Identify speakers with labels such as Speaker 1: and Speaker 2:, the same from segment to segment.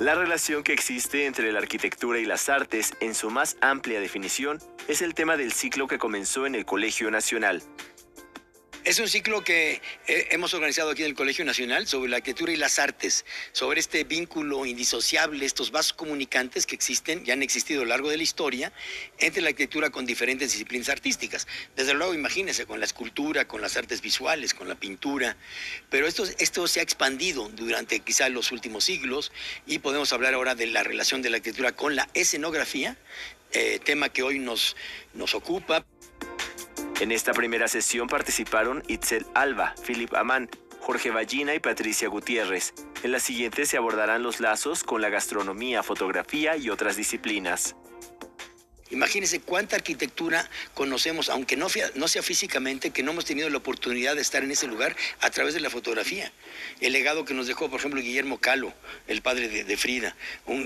Speaker 1: La relación que existe entre la arquitectura y las artes en su más amplia definición es el tema del ciclo que comenzó en el Colegio Nacional.
Speaker 2: Es un ciclo que eh, hemos organizado aquí en el Colegio Nacional sobre la arquitectura y las artes, sobre este vínculo indisociable, estos vasos comunicantes que existen, ya han existido a lo largo de la historia, entre la arquitectura con diferentes disciplinas artísticas. Desde luego, imagínense, con la escultura, con las artes visuales, con la pintura, pero esto, esto se ha expandido durante quizá los últimos siglos y podemos hablar ahora de la relación de la arquitectura con la escenografía, eh, tema que hoy nos, nos ocupa.
Speaker 1: En esta primera sesión participaron Itzel Alba, Philip Amán, Jorge Ballina y Patricia Gutiérrez. En la siguiente se abordarán los lazos con la gastronomía, fotografía y otras disciplinas.
Speaker 2: Imagínense cuánta arquitectura conocemos, aunque no, sea físicamente, que no hemos tenido la oportunidad de estar en ese lugar a través de la fotografía. El legado que nos dejó, por ejemplo, Guillermo Calo, el padre de, Frida,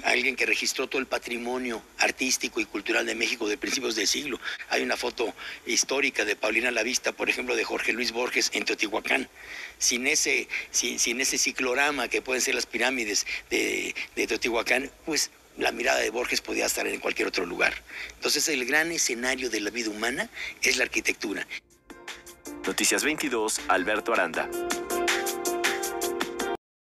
Speaker 2: alguien que registró todo el patrimonio artístico y cultural de México de principios del siglo. Hay una foto histórica de Paulina Lavista, por ejemplo, de Jorge Luis Borges en Teotihuacán. Sin ese, sin ese ciclorama que pueden ser las pirámides de, de Teotihuacán, pues la mirada de Borges podía estar en cualquier otro lugar. Entonces el gran escenario de la vida humana es la arquitectura.
Speaker 1: Noticias 22, Alberto Aranda.